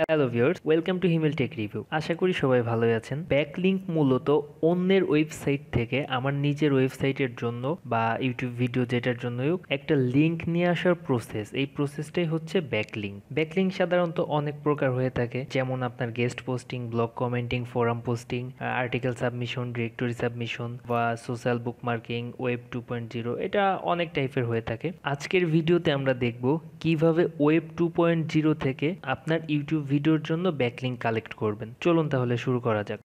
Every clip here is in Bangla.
Hello viewers welcome to Himel tech review আশা করি সবাই ভালোই আছেন। ব্যাকলিংক মূলত অন্যের ওয়েবসাইট থেকে আমার নিজের ওয়েবসাইটের জন্য বা ইউটিউব ভিডিও যেটার জন্যই একটা লিংক নিয়ে আসার প্রসেস এই প্রসেসটাই হচ্ছে ব্যাকলিংক ব্যাকলিংক সাধারণত অনেক প্রকার হয়ে থাকে। যেমন আপনার guest posting blog commenting forum posting article submission directory submission বা social bookmarking web two point zero এটা অনেক টাইপের হয়ে থাকে। আজকের ভিডিওতে আমরা দেখব কীভাবে ওয়েব টু পয়েন্ট জিরো থেকে আপনার ইউটিউব ভিডিওর জন্য ব্যাকলিং কালেক্ট করবেন। চলুন তাহলে শুরু করা যাক।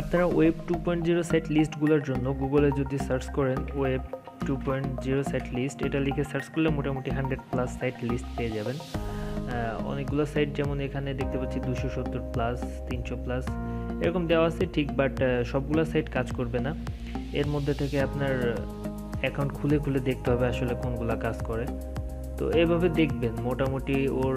আপনারা web two point zero set লিস্টগুলোর জন্য গুগলে যদি সার্চ করেন web two point zero set list এটা লিখে সার্চ করলে মোটামুটি হান্ড্রেড প্লাস সাইট লিস্ট পেয়ে যাবেন। অনেকগুলো সাইট যেমন এখানে দেখতে পাচ্ছি দুশো সত্তর প্লাস তিনশো প্লাস এরকম দেওয়া আছে ঠিক বাট সবগুলো সাইট কাজ করবে না। এর মধ্যে থেকে আপনার অ্যাকাউন্ট খুলে খুলে দেখতে হবে আসলে কোনগুলা কাজ করে। তো এভাবে দেখবেন, মোটামুটি ওর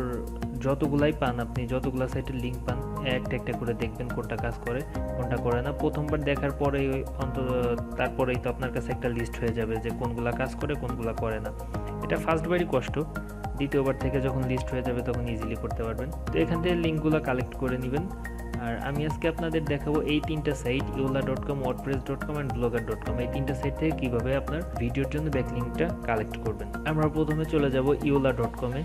যতগুলাই পান আপনি, যতগুলা সাইটের লিঙ্ক পান, একটা একটা করে দেখবেন কোনটা কাজ করে, কোনটা করে না। প্রথমবার দেখার পরেই অন্তত, তারপরেই তো আপনার কাছে একটা লিস্ট হয়ে যাবে যে কোনগুলা কাজ করে, কোনগুলা করে না। এটা ফার্স্টবারই কষ্ট, দ্বিতীয়বার থেকে যখন লিস্ট হয়ে যাবে তখন ইজিলি করতে পারবেন। তো এখান থেকে লিঙ্কগুলো কালেক্ট করে নেবেন। আর আমি আজকে আপনাদের দেখাবো এই তিনটা site Yola dot com WordPress dot com and Blogger dot com এই তিনটা সাইট থেকে কীভাবে আপনার ভিডিওর জন্য ব্যাকলিংকটা কালেক্ট করবেন। আমরা প্রথমে চলে যাব ইওলা ডট কমে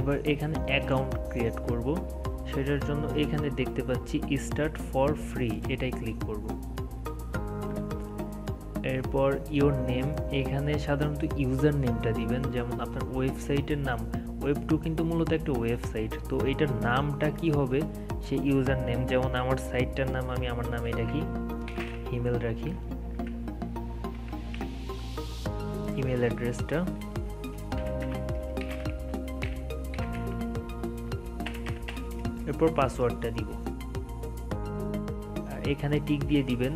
এবার এখানে অ্যাকাউন্ট ক্রিয়েট করব। সেটার জন্য এখানে দেখতে পাচ্ছি স্টার্ট ফর ফ্রি এটাই ক্লিক করব। এরপর ইওর নেম এখানে সাধারণত ইউজার নেমটা দিবেন, যেমন আপনার ওয়েবসাইটের নাম ওয়েব টু কিন্তু মূলত একটা ওয়েবসাইট তো এটার নামটা কি হবে? সেই ইউজার নেম যেমন আমার সাইটটার নাম, আমি আমার নামে রাখি ইমেল রাখি। ইমেল অ্যাড্রেসটা এরপর পাসওয়ার্ডটা দিব। আর এখানে টিক দিয়ে দিবেন।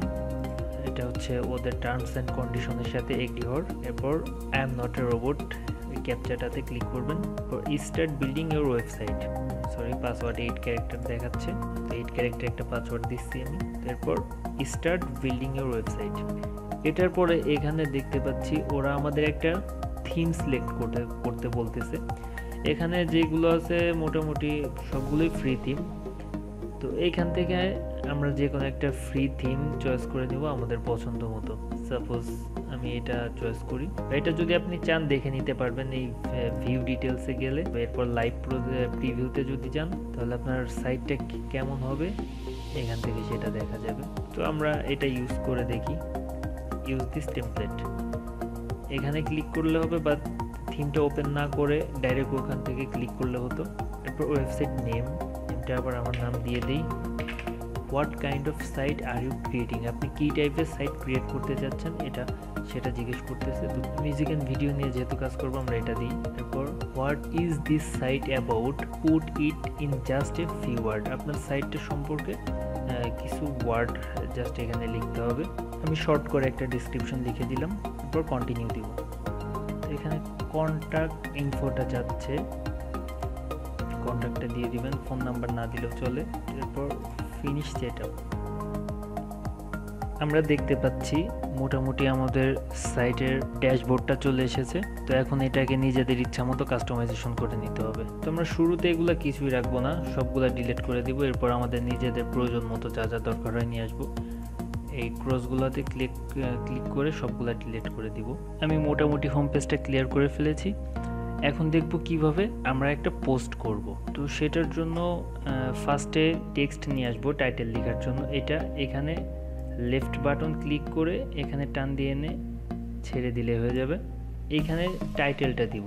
এটা হচ্ছে ওদের টার্মস অ্যান্ড কন্ডিশনের সাথে এগ্রি হওয়ার এরপর I am not a robot ওই ক্যাপচাটাতে ক্লিক করবেন। Start building your website sorry password eight character দেখাচ্ছে। তো এইট ক্যারেক্টার একটা পাসওয়ার্ড দিচ্ছি আমি। এরপর স্টার্ট বিল্ডিং ইউর ওয়েবসাইট এটার পরে এখানে দেখতে পাচ্ছি ওরা আমাদের একটা থিম সিলেক্ট করতে করতে বলতেছে। এখানে যেগুলো আছে মোটামুটি সবগুলোই ফ্রি থিম তো এইখান থেকে আমরা যে কোনো একটা ফ্রি থিম চয়েস করে নিব আমাদের পছন্দ মতো। সাপোজ আমি এটা চয়েস করি। এটা যদি আপনি চান, দেখে নিতে পারবেন এই ভিউ ডিটেলসে গেলে। এরপর লাইভ প্রিভিউতে যদি যান, তাহলে আপনার সাইটটা কেমন হবে? এখান থেকে সেটা দেখা যাবে। তো আমরা এটা ইউজ করে দেখি। ইউজ দিস টেমপ্লেট এখানে ক্লিক করলে হবে বা থিমটা ওপেন না করে ডাইরেক্ট ওখান থেকে ক্লিক করলে হতো। এরপর ওয়েবসাইট নেম নেমটা আবার আমার নাম দিয়ে দিই। What kind of site are you creating আপনি কী টাইপের সাইট ক্রিয়েট করতে চাচ্ছেন এটা, সেটা জিজ্ঞেস করতেছে। তো মিউজিক অ্যান্ড ভিডিও নিয়ে যেহেতু কাজ করব, আমরা এটা দিই। তারপর what is this site about put it in just a few word আপনার সাইটটা সম্পর্কে কিছু ওয়ার্ড জাস্ট এখানে লিখতে হবে। আমি শর্ট করে একটা ডিসক্রিপশন লিখে দিলাম। তারপর কন্টিনিউ দিব। এখানে কন্ট্যাক্ট ইনফোটা যাচ্ছে। কন্ট্যাক্টটা দিয়ে দিবেন। ফোন নাম্বার না দিলেও চলে। এরপর ফিনিশ সেট আমরা দেখতে পাচ্ছি মোটামুটি আমাদের সাইটের ড্যাশবোর্ডটা চলে এসেছে। তো এখন এটাকে নিজেদের ইচ্ছা মতো কাস্টমাইজেশন করে নিতে হবে। তো আমরা শুরুতে এগুলো কিছুই রাখব না, সবগুলো ডিলিট করে দিব। এরপর আমাদের নিজেদের প্রয়োজন মতো যা যা দরকার হয় নিয়ে আসব। এই ক্রসগুলোতে ক্লিক ক্লিক করে সবগুলা ডিলিট করে দিব। আমি মোটামুটি হোম পেজটা ক্লিয়ার করে ফেলেছি। এখন দেখব কীভাবে আমরা একটা পোস্ট করব। তো সেটার জন্য ফার্স্টে টেক্সট নিয়ে আসব টাইটেল লেখার জন্য। এটা এখানে লেফট বাটন ক্লিক করে এখানে টান দিয়ে এনে ছেড়ে দিলে হয়ে যাবে। এইখানে টাইটেলটা দিব।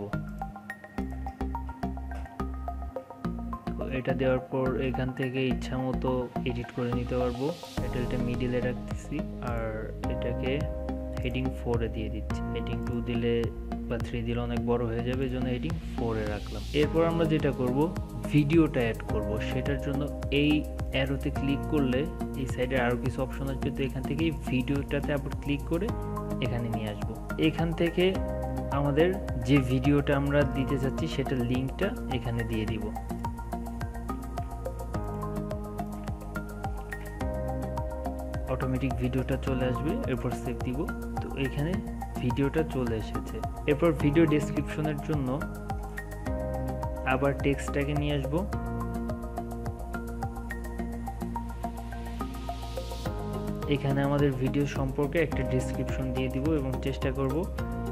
এটা দেওয়ার পর এখান থেকে ইচ্ছা মতো এডিট করে নিতে পারব। টাইটেলটা মিডিলে রাখতেছি। আর এটাকে হেডিং ফোরে দিয়ে দিচ্ছি। হেডিং টু দিলে বা থ্রি দিলে অনেক বড় হয়ে যাবে জন্য হেডিং ফোরে রাখলাম। এরপর আমরা যেটা করব ভিডিওটা অ্যাড করব। সেটার জন্য এই অ্যারোতে ক্লিক করলে এই সাইডে আরও কিছু অপশন আসবে তো এখান থেকে ভিডিওটাতে আবার ক্লিক করে এখানে নিয়ে আসব। এখান থেকে আমাদের যে ভিডিওটা আমরা দিতে চাচ্ছি, সেটার লিঙ্কটা এখানে দিয়ে দিব। অটোমেটিক ভিডিওটা চলে আসবে, এরপর সেভ দিব। তো এখানে ভিডিওটা চলে এসেছে। এরপর ভিডিও ডেসক্রিপশনের জন্য আবার টেক্সটটাকে নিয়ে আসব। এখানে আমাদের ভিডিও সম্পর্কে একটা ডিসক্রিপশন দিয়ে দিব এবং চেষ্টা করব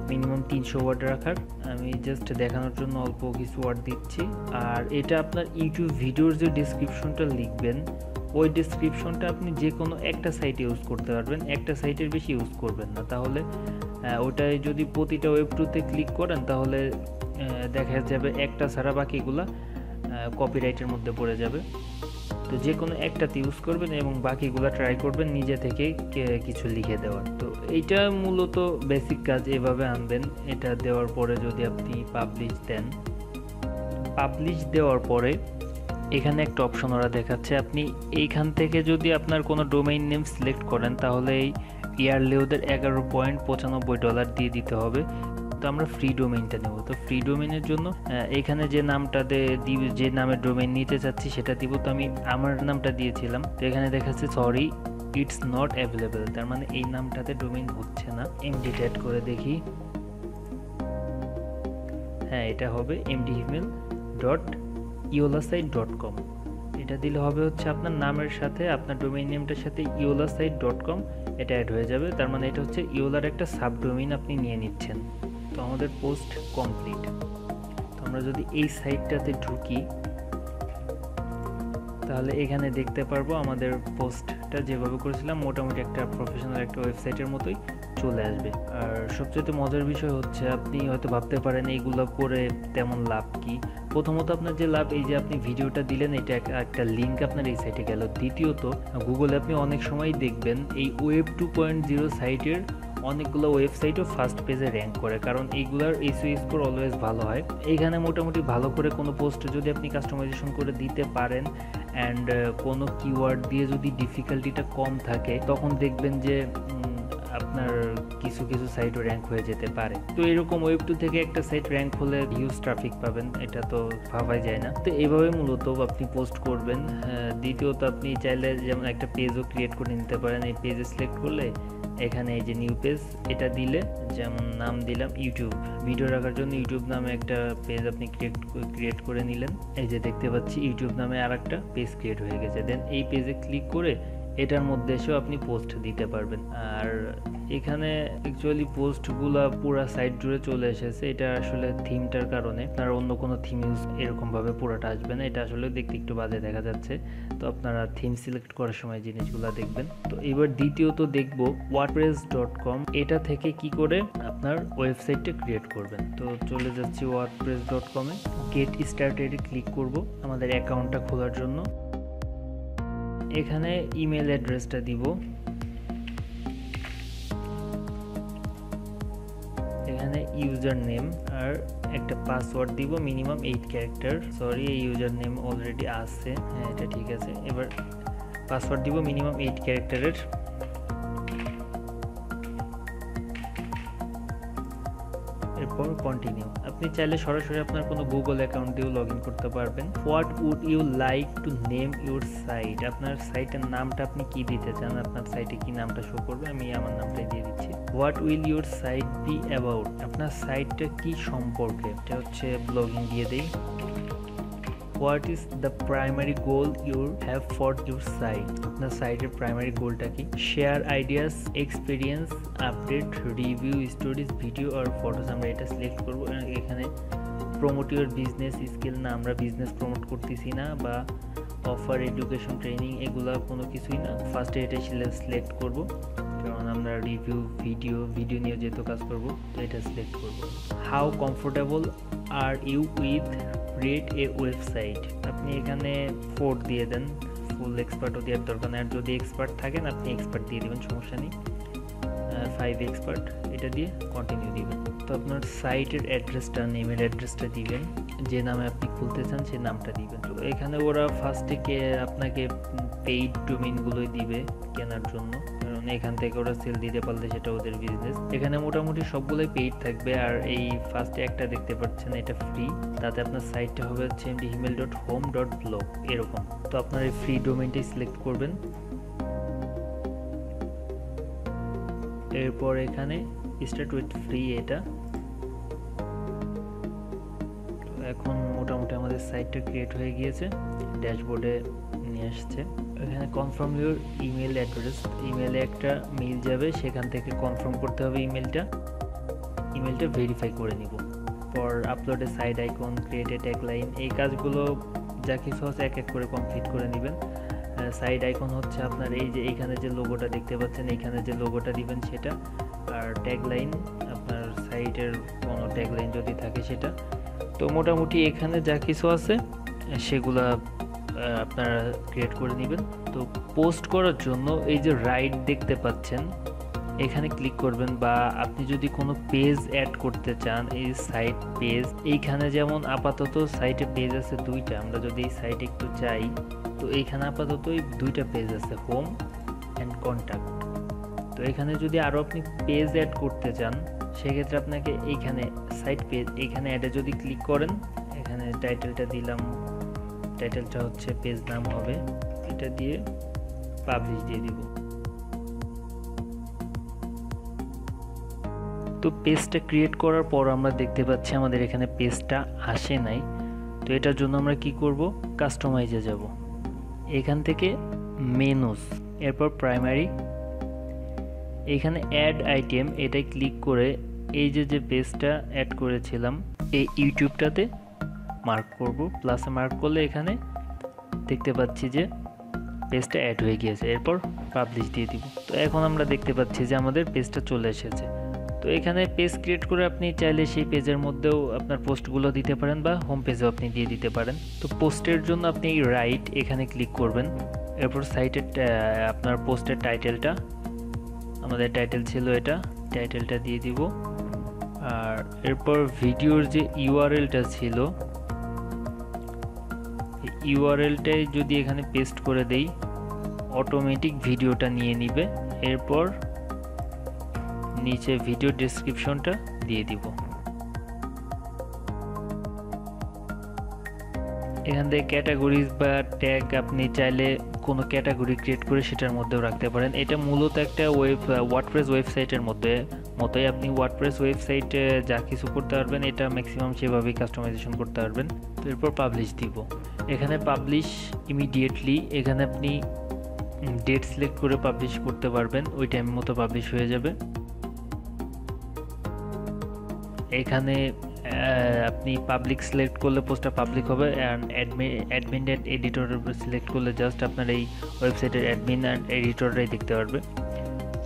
মিনিমাম তিনশো ওয়ার্ড রাখার। আমি জাস্ট দেখানোর জন্য অল্প কিছু ওয়ার্ড দিচ্ছি। আর এটা আপনার ইউটিউব ভিডিওর যে ডিসক্রিপশনটা লিখবেন, ওই ডিসক্রিপশনটা আপনি যে কোনো একটা সাইটে ইউজ করতে পারবেন। একটা সাইটের বেশি ইউজ করবেন না। তাহলে ওটাই যদি প্রতিটা ওয়েব টুতে ক্লিক করেন তাহলে দেখা যাবে একটা ছাড়া বাকিগুলা কপিরাইটের মধ্যে পড়ে যাবে। তো যে কোনো একটাতে ইউজ করবেন এবং বাকিগুলো ট্রাই করবেন নিজে থেকে কিছু লিখে দেওয়ার। তো এইটা মূলত বেসিক কাজ এভাবে আনবেন। এটা দেওয়ার পরে যদি আপনি পাবলিশ দেন পাবলিশ দেওয়ার পরে এখানে একটা অপশন ওরা দেখাচ্ছে। আপনি এইখান থেকে যদি আপনার কোনো ডোমেইন নেম সিলেক্ট করেন, তাহলে এই ইয়ারলি ওদের এগারো পয়েন্ট পঁচানব্বই ডলার দিয়ে দিতে হবে। তো আমরা ফ্রি ডোমেইনটা নেব। তো ফ্রি ডোমেইনের জন্য এখানে যে নামটা যে নামের ডোমেইন নিতে চাচ্ছি সেটা দিব। তো আমি আমার নামটা দিয়েছিলাম। তো এখানে দেখাচ্ছে সরি ইটস নট অ্যাভেলেবেল তার মানে এই নামটাতে ডোমেইন হচ্ছে না। এমডি অ্যাড করে দেখি। হ্যাঁ এটা হবে MD Imel dot yolasite dot com এটা দিলে হবে হচ্ছে আপনার নামের সাথে, আপনার ডোমেইন নেমটার সাথে ইওলাসাইট ডট কম এটা অ্যাড হয়ে যাবে। তার মানে এটা হচ্ছে ইওলার একটা সাব আপনি নিয়ে নিচ্ছেন। তো আমাদের পোস্ট কমপ্লিট তো আমরা যদি এই সাইটটাতে ঢুকি, তাহলে এখানে দেখতে পারব আমাদের পোস্টটা যেভাবে করেছিলাম, মোটামুটি একটা প্রফেশনাল একটা ওয়েবসাইটের মতোই। চলে আসবে। আর সবচেয়ে মজার বিষয় হচ্ছে আপনি হয়তো ভাবতে পারেন এইগুলো করে তেমন লাভ কি। প্রথমত আপনার যে লাভ, এই যে আপনি ভিডিওটা দিলেন, এটা একটা লিঙ্ক আপনার এই সাইটে গেল। দ্বিতীয়ত গুগলে আপনি অনেক সময় দেখবেন এই ওয়েব টু পয়েন্ট জিরো সাইটের অনেকগুলো ওয়েবসাইটও ফার্স্ট পেজে র্যাঙ্ক করে। কারণ এইগুলোর এসইউ স্কোর অলওয়েজ ভালো হয়। এইখানে মোটামুটি ভালো করে কোনো পোস্ট যদি আপনি কাস্টমাইজেশন করে দিতে পারেন অ্যান্ড কোনো কিওয়ার্ড দিয়ে যদি ডিফিকাল্টিটা কম থাকে, তখন দেখবেন যে আপনার কিছু কিছু সাইটও র্যাঙ্ক হয়ে যেতে পারে। তো এরকম ওয়েব টু থেকে একটা সাইট র্যাঙ্ক হলে হিউজ ট্রাফিক পাবেন, এটা তো ভাবাই যায় না। তো এইভাবে মূলত আপনি পোস্ট করবেন। দ্বিতীয়ত আপনি চাইলে যেমন একটা পেজও ক্রিয়েট করে নিতে পারেন। এই পেজে সিলেক্ট করলে এখানে এই যে নিউ পেজ এটা দিলে যেমন নাম দিলাম ইউটিউব ভিডিও রাখার জন্য ইউটিউব নামে একটা পেজ আপনি ক্রিয়েট ক্রিয়েট করে নিলেন। এই যে দেখতে পাচ্ছি ইউটিউব নামে আর একটা পেজ ক্রিয়েট হয়ে গেছে। দেন এই পেজে ক্লিক করে এটার মধ্যে এসেও আপনি পোস্ট দিতে পারবেন। আর এখানে অ্যাকচুয়ালি পোস্টগুলো পুরা সাইট জুড়ে চলে এসেছে। এটা আসলে থিমটার কারণে। আপনার অন্য কোনো থিম ইউজ এরকমভাবে পুরাটা আসবে না। এটা আসলে দেখতে একটু বাজে দেখা যাচ্ছে। তো আপনারা থিম সিলেক্ট করার সময় জিনিসগুলো দেখবেন। তো এবার দ্বিতীয়ত দেখব ওয়ার্ডপ্রেস ডট কম এটা থেকে কি করে আপনার ওয়েবসাইটটা ক্রিয়েট করবেন। তো চলে যাচ্ছি ওয়ার্ডপ্রেস ডট কমে গেট স্টার্টেডে ক্লিক করব। আমাদের অ্যাকাউন্টটা খোলার জন্য। এখানে ইমেল অ্যাড্রেসটা দিব। এখানে ইউজার নেম আর একটা পাসওয়ার্ড দিব মিনিমাম এইট ক্যারেক্টার সরি এই ইউজার নেম অলরেডি আছে। হ্যাঁ এটা ঠিক আছে। এবার পাসওয়ার্ড দিব মিনিমাম এইট ক্যারেক্টারের এরপর কন্টিনিউ আপনি চাইলে সরাসরি আপনার কোনো গুগল অ্যাকাউন্ট দিয়েও লগ ইন করতে পারবেন। What would you like to name your site আপনার সাইটের নামটা আপনি কি দিতে চান? আপনার সাইটে কি নামটা শো করবে? আমি আমার নামটাই দিয়ে দিচ্ছি। What will your site be about আপনার সাইটটা কি সম্পর্কে? এটা হচ্ছে ব্লগিং দিয়ে দেই। What is the primary goal your have for your site আপনার সাইটের প্রাইমারি গোলটা কি share ideas experience update review stories video আর ফটোস আমরা এটা সিলেক্ট করব। এখানে প্রমোট ইউর বিজনেস স্কিল না। আমরা বিজনেস প্রমোট করতেছি না বা অফার এডুকেশন ট্রেনিং এগুলো কোনো কিছুই না। ফার্স্টে এটা সিলেক্ট করব। কারণ আমরা রিভিউ ভিডিও ভিডিও নিয়ে যেহেতু কাজ করব, তো এটা সিলেক্ট করব। How comfortable are you with create a website আপনি এখানে ফোর দিয়ে দেন ফুল এক্সপার্টও দেওয়ার দরকার নেই। আর যদি এক্সপার্ট থাকেন, আপনি এক্সপার্ট দিয়ে দেবেন, সমস্যা নেই। ফাইভ এক্সপার্ট এটা দিয়ে কন্টিনিউ দিবেন। তো আপনার সাইটের অ্যাড্রেসটা নেমের অ্যাড্রেসটা দিবেন যে নামে আপনি খুলতে চান সেই নামটা দিবেন। তো এখানে ওরা ফার্স্টে কে আপনাকে পেইড ডোমেইনগুলোই দিবে কেনার জন্য। এখান থেকে ওরা সেল দিতে পারলে সেটা ওদের বিজনেস এখানে মোটামুটি সবগুলোই পেইড থাকবে আর এই ফার্স্টে একটা দেখতে পাচ্ছেন, এটা ফ্রি তাতে আপনার সাইটটা হবে হচ্ছে MD Himel dot home dot blog এরকম। তো আপনার এই ফ্রি ডোমেইনটাই সিলেক্ট করবেন। এরপর এখানে স্টার্ট উইথ ফ্রি এটা। এখন মোটামুটি আমাদের সাইটটা ক্রিয়েট হয়ে গিয়েছে। ড্যাশবোর্ডে আসছে। এখানে কনফার্ম ইউর ইমেল অ্যাড্রেস ইমেলে একটা মেইল যাবে, সেখান থেকে কনফার্ম করতে হবে ইমেলটা ইমেলটা ভেরিফাই করে নিব। পর আপলোডে সাইড আইকন ক্রিয়েটে ট্যাগলাইন এই কাজগুলো যা কিছু আছে এক এক করে কমপ্লিট করে নেবেন। সাইড আইকন হচ্ছে আপনার এই যে এইখানে যে লোগোটা দেখতে পাচ্ছেন, এইখানে যে লোগোটা দিবেন সেটা। আর ট্যাগলাইন আপনার সাইটের কোনো ট্যাগ লাইন যদি থাকে সেটা। তো মোটামুটি এখানে যা কিছু আছে, সেগুলা আপনারা ক্রিয়েট করে নেবেন। তো পোস্ট করার জন্য এই যে রাইট দেখতে পাচ্ছেন, এখানে ক্লিক করবেন বা আপনি যদি কোনো পেজ অ্যাড করতে চান, এই সাইট পেজ এইখানে যেমন আপাতত সাইটে পেজ আছে দুইটা, আমরা যদি এই সাইটে একটু চাই তো এইখানে আপাতত এই দুইটা পেজ আছে হোম অ্যান্ড কন্ট্যাক্ট তো এখানে যদি আরও আপনি পেজ অ্যাড করতে চান, সেক্ষেত্রে আপনাকে এইখানে সাইট পেজ এইখানে অ্যাডে যদি ক্লিক করেন, এখানে টাইটেলটা দিলাম টাইটেলটা হচ্ছে পেজ নাম হবে। এটা দিয়ে পাবলিশ দিয়ে দিব। তো পেজটা ক্রিয়েট করার পর আমরা দেখতে পাচ্ছি আমাদের এখানে পেজটা আসে নাই। তো এটার জন্য আমরা কি করব? কাস্টমাইজে যাব। এখান থেকে মেনুস এরপর প্রাইমারি এখানে অ্যাড আইটেম এটাই ক্লিক করে এই যে যে পেজটা অ্যাড করেছিলাম, এই ইউটিউবটাতে মার্ক করব প্লাসে মার্ক করলে এখানে দেখতে পাচ্ছি যে পেজটা অ্যাড হয়ে গিয়েছে, এরপর পাবলিশ দিয়ে দিব। তো এখন আমরা দেখতে পাচ্ছি যে আমাদের পেজটা চলে এসেছে। তো এখানে পেজ ক্রিয়েট করে আপনি চাইলে সেই পেজের মধ্যেও আপনার পোস্টগুলো দিতে পারেন বা হোম পেজেও আপনি দিয়ে দিতে পারেন। তো পোস্টের জন্য আপনি রাইট এখানে ক্লিক করবেন। এরপর সাইটের আপনার পোস্টের টাইটেলটা আমাদের টাইটেল ছিল এটা টাইটেলটা দিয়ে দিব। আর এরপর ভিডিওর যে ইউআরএলটা ছিল ইউআরএলটাই যদি এখানে পেস্ট করে দেই অটোমেটিক ভিডিওটা নিয়ে নিবে। এরপর নিচে ভিডিও ডেসক্রিপশনটা দিয়ে দিব। এখান থেকে ক্যাটাগরিজ বা ট্যাগ আপনি চাইলে কোনো ক্যাটাগরি ক্রিয়েট করে সেটার মধ্যেও রাখতে পারেন। এটা মূলত একটা ওয়েব ওয়ার্ডপ্রেস ওয়েবসাইটের মধ্যে, মতোই আপনি ওয়ার্ডপ্রেস ওয়েবসাইটে যা কিছু করতে পারবেন, এটা ম্যাক্সিমাম সেভাবেই কাস্টমাইজেশন করতে পারবেন। তো এরপর পাবলিশ দিব। এখানে পাবলিশ ইমিডিয়েটলি এখানে আপনি ডেট সিলেক্ট করে পাবলিশ করতে পারবেন, ওই টাইম মতো পাবলিশ হয়ে যাবে। এখানে আপনি পাবলিক সিলেক্ট করলে পোস্টটা পাবলিক হবে and admin and editor select করলে জাস্ট আপনার এই ওয়েবসাইটের অ্যাডমিন অ্যান্ড এডিটররাই দেখতে পারবে।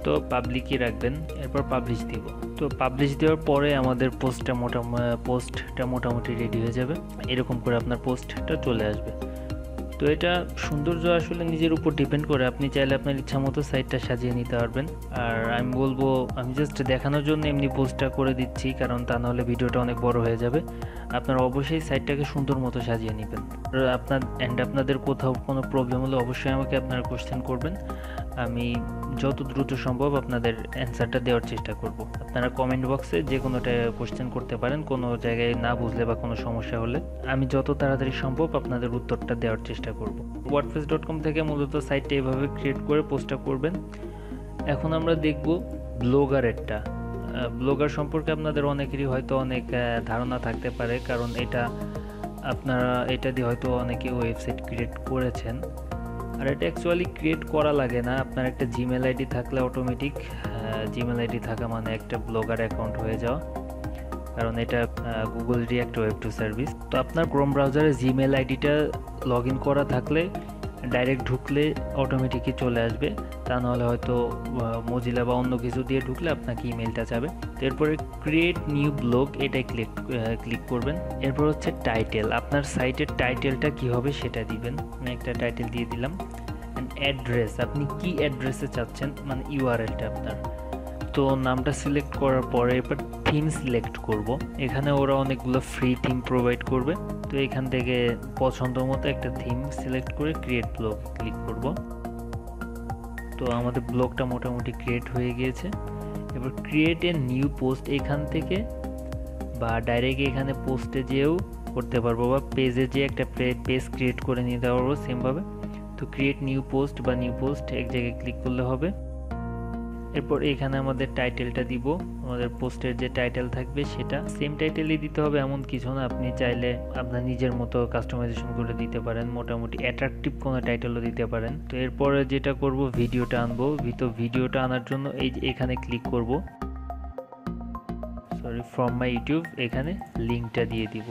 তো পাবলিকই রাখবেন, এরপর পাবলিশ দিব। তো পাবলিশ দেওয়ার পরে আমাদের পোস্টটা মোটামুটি পোস্টটা মোটামুটি রেডি হয়ে যাবে। এরকম করে আপনার পোস্টটা চলে আসবে। তো এটা সৌন্দর্য আসলে নিজের উপর ডিপেন্ড করে। আপনি চাইলে আপনার ইচ্ছা মতো সাইটটা সাজিয়ে নিতে পারবেন। আর আমি বলব, আমি জাস্ট দেখানোর জন্য এমনি পোস্টটা করে দিচ্ছি, কারণ তা নাহলে ভিডিওটা অনেক বড় হয়ে যাবে। আপনারা অবশ্যই সাইটটাকে সুন্দর মতো সাজিয়ে নেবেন। আপনার অ্যান্ড আপনাদের কোথাও কোনো প্রবলেম হলে অবশ্যই আমাকে আপনারা কোশ্চেন করবেন। আমি যত দ্রুত সম্ভব আপনাদের অ্যান্সারটা দেওয়ার চেষ্টা করব। আপনারা কমেন্ট বক্সে যে কোনোটা কোশ্চেন করতে পারেন, কোনো জায়গায় না বুঝলে বা কোনো সমস্যা হলে আমি যত তাড়াতাড়ি সম্ভব আপনাদের উত্তরটা দেওয়ার চেষ্টা করব। ওয়ার্ডপ্রেস ডট কম থেকে মূলত সাইটটা এভাবে ক্রিয়েট করে পোস্টটা করবেন। এখন আমরা দেখব ব্লগারেরটা ব্লগার সম্পর্কে আপনাদের অনেকেরই হয়তো অনেক ধারণা থাকতে পারে, কারণ এটা আপনারা, এটা দিয়ে হয়তো অনেকে ওয়েবসাইট ক্রিয়েট করেছেন। আর এটা অ্যাকচুয়ালি ক্রিয়েট করা লাগে না। আপনার একটা জিমেল আইডি থাকলে অটোমেটিক জিমেল আইডি থাকা মানে একটা ব্লগার অ্যাকাউন্ট হয়ে যাওয়া। কারণ এটা Google react web two service তো আপনার ক্রোম ব্রাউজারে জিমেল আইডিটা লগ ইন করা থাকলে ডাইরেক্ট ঢুকলে অটোমেটিকই চলে আসবে। তা নাহলে হয়তো মজিলা বা অন্য কিছু দিয়ে ঢুকলে আপনাকে ইমেলটা যাবে। এরপরে ক্রিয়েট নিউ ব্লগ এটাই ক্লিক ক্লিক করবেন। এরপর হচ্ছে টাইটেল আপনার সাইটের টাইটেলটা কি হবে সেটা দিবেন। আমি একটা টাইটেল দিয়ে দিলাম। অ্যাড্রেস আপনি কি অ্যাড্রেসে চাচ্ছেন? মানে ইউআরএলটা আপনার। তো নামটা সিলেক্ট করার পরে এবার থিম সিলেক্ট করব। এখানে ওরা অনেকগুলো ফ্রি থিম প্রোভাইড করবে। তো এখান থেকে পছন্দ মতো একটা থিম সিলেক্ট করে ক্রিয়েট ব্লগ ক্লিক করব। তো আমাদের ব্লগটা মোটামুটি ক্রিয়েট হয়ে গিয়েছে। এবার ক্রিয়েট এ নিউ পোস্ট এখান থেকে বা ডাইরেক্ট এখানে পোস্টে যেয়েও করতে পারব বা পেজে যে একটা পেজ ক্রিয়েট করে নিতে পারব সেমভাবে তো ক্রিয়েট নিউ পোস্ট বা নিউ পোস্ট এক জায়গায় ক্লিক করলে হবে। এরপর এখানে আমাদের টাইটেলটা দিব। আমাদের পোস্টের যে টাইটেল থাকবে সেটা সেম টাইটেলই দিতে হবে, এমন কিছু না। আপনি চাইলে আপনার নিজের মতো কাস্টমাইজেশন করে দিতে পারেন, মোটামুটি অ্যাট্রাকটিভ কোনো টাইটেলও দিতে পারেন। তো এরপরে যেটা করব ভিডিওটা আনব। তো ভিডিওটা আনার জন্য এই এখানে ক্লিক করব। সরি ফ্রম মাই ইউটিউব এখানে লিঙ্কটা দিয়ে দিব।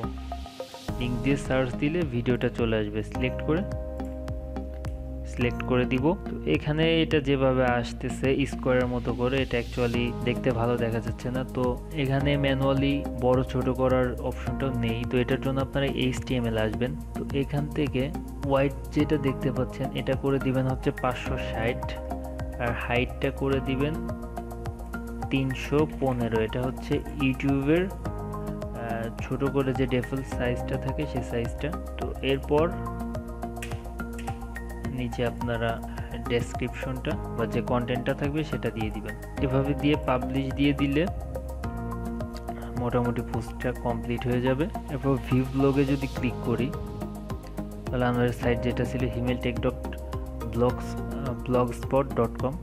লিঙ্ক দিয়ে সার্চ দিলে ভিডিওটা চলে আসবে। সিলেক্ট করে সিলেক্ট করে দিব। তো এখানে এটা যেভাবে আসতেছে স্কোয়ারের মতো করে, এটা অ্যাকচুয়ালি দেখতে ভালো দেখা যাচ্ছে না। তো এখানে ম্যানুয়ালি বড় ছোট করার অপশনটাও নেই। তো এটার জন্য আপনারা এইচটিএমএল আসবেন। তো এখান থেকে হোয়াইট যেটা দেখতে পাচ্ছেন, এটা করে দিবেন হচ্ছে পাঁচশো ষাট। আর হাইটটা করে দিবেন তিনশো পনেরো। এটা হচ্ছে ইউটিউবের ছোট করে যে ডেফল সাইজটা থাকে সেই সাইজটা তো এরপর নিচে আপনারা ডেসক্রিপশনটা বা যে কন্টেন্টটা থাকবে সেটা দিয়ে দিবেন। এভাবে দিয়ে পাবলিশ দিয়ে দিলে মোটামুটি পোস্টটা কমপ্লিট হয়ে যাবে। এরপর ভিউ ব্লগে যদি ক্লিক করি, তাহলে আমাদের সাইট যেটা ছিল Himel tech dot blogs blogspot dot com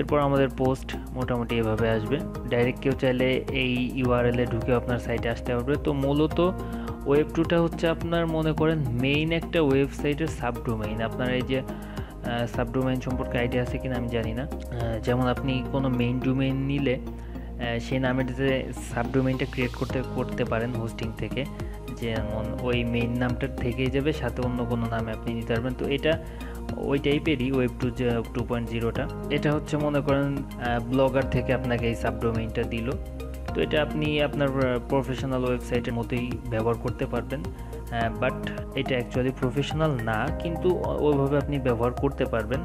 এরপর আমাদের পোস্ট মোটামুটি এভাবে আসবে। ডাইরেক্ট কেউ চাইলে এই ইউআরএলে ঢুকে আপনার সাইটে আসতে পারবে। তো মূলত ওয়েব টুটা হচ্ছে আপনার মনে করেন মেইন একটা ওয়েবসাইটের সাবডোমেইন আপনার এই যে সাবডোমেইন সম্পর্কে আইডিয়া আছে কিনা আমি জানি না। যেমন আপনি কোনো মেইন ডোমেইন নিলে সেই নামের যে সাবডোমেইনটা ক্রিয়েট করতে করতে পারেন হোস্টিং থেকে। যেমন ওই মেইন নামটা থেকেই যাবে, সাথে অন্য কোনো নামে আপনি নিতে পারবেন। তো এটা ওই টাইপেরই ওয়েব টু টু পয়েন্ট জিরোটা এটা হচ্ছে মনে করেন ব্লগার থেকে আপনাকে এই সাবডোমেইনটা দিল। তো এটা আপনি আপনার প্রফেশনাল ওয়েবসাইটের মতোই ব্যবহার করতে পারবেন। বাট এটা অ্যাকচুয়ালি প্রফেশনাল না, কিন্তু ওইভাবে আপনি ব্যবহার করতে পারবেন,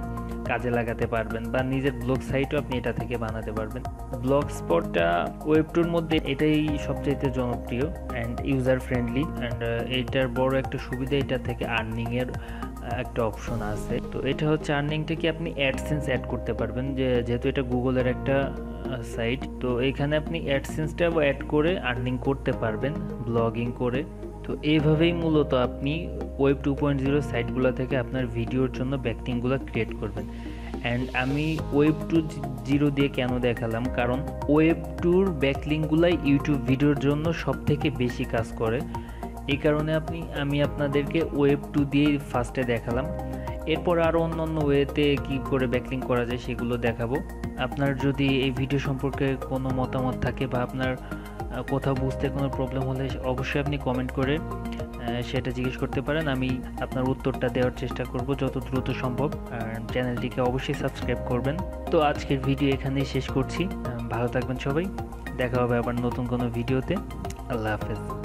কাজে লাগাতে পারবেন, বা নিজের ব্লগ সাইটও আপনি এটা থেকে বানাতে পারবেন। ব্লগ স্পটটা ওয়েব টুর মধ্যে এটাই সবচাইতে জনপ্রিয় অ্যান্ড ইউজার ফ্রেন্ডলি অ্যান্ড এইটার বড় একটা সুবিধা এটা থেকে আর্নিংয়ের একটা অপশন আছে। তো এটা হচ্ছে আর্নিংটা কি আপনি অ্যাডসেন্স অ্যাড করতে পারবেন? যে যেহেতু এটা গুগলের একটা সাইট তো এখানে আপনি অ্যাডসেন্সটা অ্যাড করে আর্নিং করতে পারবেন ব্লগিং করে। তো এইভাবেই মূলত আপনি ওয়েব টু পয়েন্ট জিরো সাইটগুলো থেকে আপনার ভিডিওর জন্য ব্যাকটিংগুলো ক্রিয়েট করবেন। অ্যান্ড আমি ওয়েব টু জিরো দিয়ে কেন দেখালাম? কারণ ওয়েব টুর ব্যাকলিংগুলাই ইউটিউব ভিডিওর জন্য সব থেকে বেশি কাজ করে। এই কারণে আপনি, আমি আপনাদেরকে ওয়েব টু দিয়েই ফার্স্টে দেখালাম। এরপর আরও অন্য অন্য ওয়েতে কী করে ব্যাকলিং করা যায় সেগুলো দেখাবো। আপনার যদি এই ভিডিও সম্পর্কে কোনো মতামত থাকে বা আপনার কোথাও বুঝতে কোনো প্রবলেম হলে অবশ্যই আপনি কমেন্ট করে সেটা জিজ্ঞেস করতে পারেন। আমি আপনার উত্তরটা দেওয়ার চেষ্টা করব যত দ্রুত সম্ভব। আর চ্যানেলটিকে অবশ্যই সাবস্ক্রাইব করবেন। তো আজকের ভিডিও এখানেই শেষ করছি। ভালো থাকবেন সবাই। দেখা হবে আবার নতুন কোনো ভিডিওতে আল্লাহ হাফেজ।